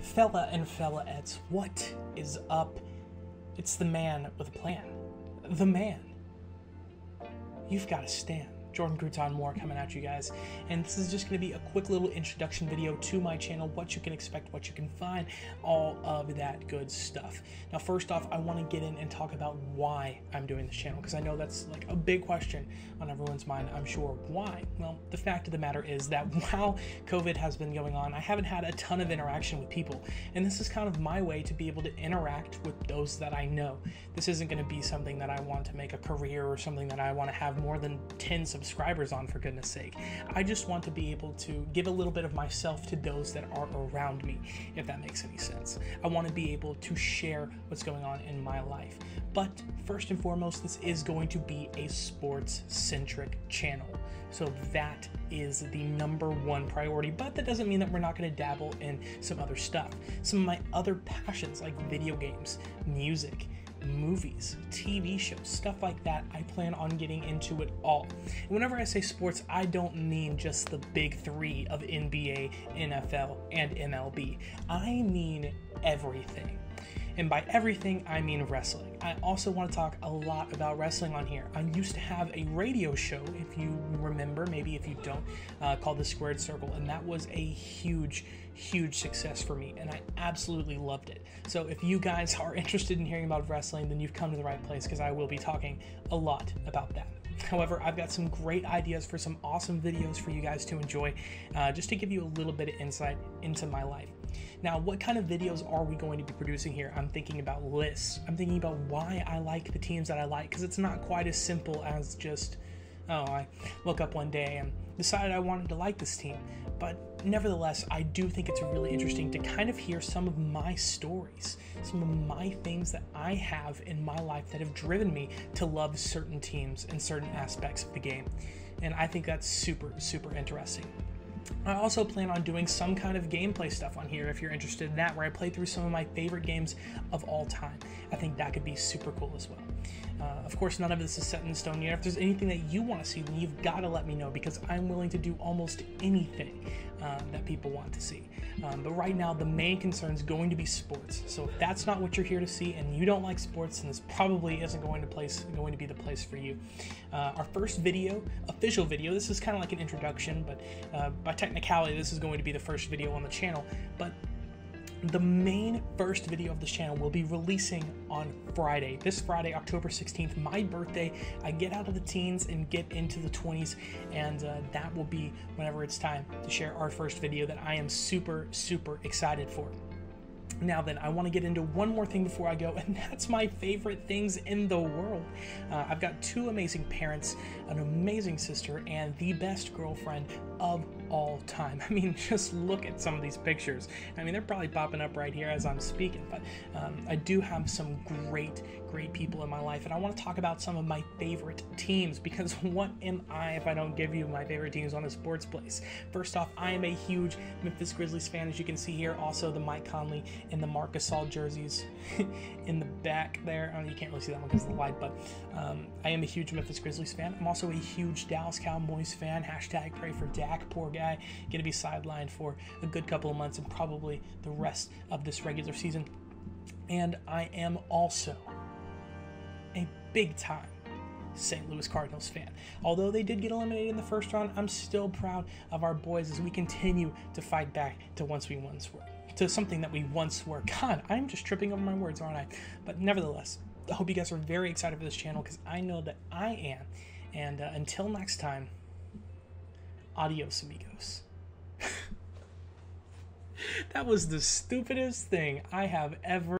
Fella and fella, fellaettes, what is up? It's the man with a plan. The man. You've got to stand. Jordan Crouton Moore coming at you guys. And this is just going to be a quick little introduction video to my channel, what you can expect, what you can find, all of that good stuff. Now, first off, I want to get in and talk about why I'm doing this channel, because I know that's like a big question on everyone's mind, I'm sure. Why? Well, the fact of the matter is that while COVID has been going on, I haven't had a ton of interaction with people. And this is kind of my way to be able to interact with those that I know. This isn't going to be something that I want to make a career or something that I want to have more than 10 subscribers subscribers on, for goodness sake. I just want to be able to give a little bit of myself to those that are around me, if that makes any sense. I want to be able to share what's going on in my life. But first and foremost, this is going to be a sports centric channel. So that is the number one priority. But that doesn't mean that we're not going to dabble in some other stuff. Some of my other passions, like video games, music, movies, TV shows, stuff like that. I plan on getting into it all. And whenever I say sports, I don't mean just the big three of NBA, NFL, and MLB. I mean everything. And by everything, I mean wrestling. I also want to talk a lot about wrestling on here. I used to have a radio show, if you remember, maybe if you don't, uh, called The Squared Circle, and that was a huge, huge success for me, and I absolutely loved it. So if you guys are interested in hearing about wrestling, then you've come to the right place because I will be talking a lot about that. However, I've got some great ideas for some awesome videos for you guys to enjoy, uh, just to give you a little bit of insight into my life. Now, what kind of videos are we going to be producing here? I'm thinking about lists. I'm thinking about why I like the teams that I like, because it's not quite as simple as just, oh, I woke up one day and decided I wanted to like this team. But nevertheless, I do think it's really interesting to kind of hear some of my stories, some of my things that I have in my life that have driven me to love certain teams and certain aspects of the game. And I think that's super, super interesting. I also plan on doing some kind of gameplay stuff on here if you're interested in that, where I play through some of my favorite games of all time. I think that could be super cool as well. Uh, of course, none of this is set in stone yet. If there's anything that you want to see, then you've got to let me know because I'm willing to do almost anything uh, that people want to see. Um, but right now, the main concern is going to be sports. So if that's not what you're here to see, and you don't like sports, then this probably isn't going to place going to be the place for you. Uh, our first video, official video. This is kind of like an introduction, but uh, by technicality, this is going to be the first video on the channel. But the main first video of this channel will be releasing on Friday. This Friday, October 16th, my birthday. I get out of the teens and get into the 20s, and uh, that will be whenever it's time to share our first video that I am super, super excited for. Now, then, I want to get into one more thing before I go, and that's my favorite things in the world. Uh, I've got two amazing parents, an amazing sister, and the best girlfriend of all time. I mean, just look at some of these pictures. I mean, they're probably popping up right here as I'm speaking, but um, I do have some great, great people in my life, and I want to talk about some of my favorite teams because what am I if I don't give you my favorite teams on a sports place? First off, I am a huge Memphis Grizzlies fan, as you can see here. Also, the Mike Conley and the Marcus Gasol jerseys in the back there. Mean, you can't really see that one because of the light, but um, I am a huge Memphis Grizzlies fan. I'm also a huge Dallas Cowboys fan. Hashtag pray for Dak. Poor guy going to be sidelined for a good couple of months and probably the rest of this regular season. And I am also a big time St. Louis Cardinals fan. Although they did get eliminated in the first round, I'm still proud of our boys as we continue to fight back to once we once were, to something that we once were. God, I'm just tripping over my words, aren't I? But nevertheless, I hope you guys are very excited for this channel because I know that I am. And uh, until next time, Adios, amigos. that was the stupidest thing I have ever